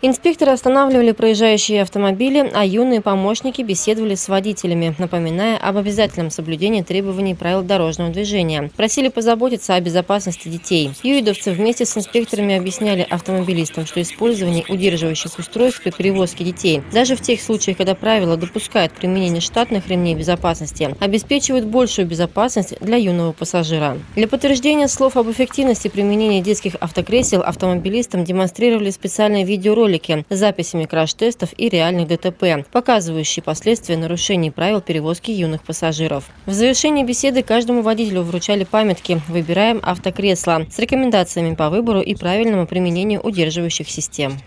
Инспекторы останавливали проезжающие автомобили, а юные помощники беседовали с водителями, напоминая об обязательном соблюдении требований правил дорожного движения. Просили позаботиться о безопасности детей. Юидовцы вместе с инспекторами объясняли автомобилистам, что использование удерживающих устройств при перевозке детей, даже в тех случаях, когда правила допускают применение штатных ремней безопасности, обеспечивают большую безопасность для юного пассажира. Для подтверждения слов об эффективности применения детских автокресел автомобилистам демонстрировали специальные видеоролики ролики с записями краш-тестов и реальных ДТП, показывающие последствия нарушений правил перевозки юных пассажиров. В завершении беседы каждому водителю вручали памятки «Выбираем автокресло» с рекомендациями по выбору и правильному применению удерживающих систем.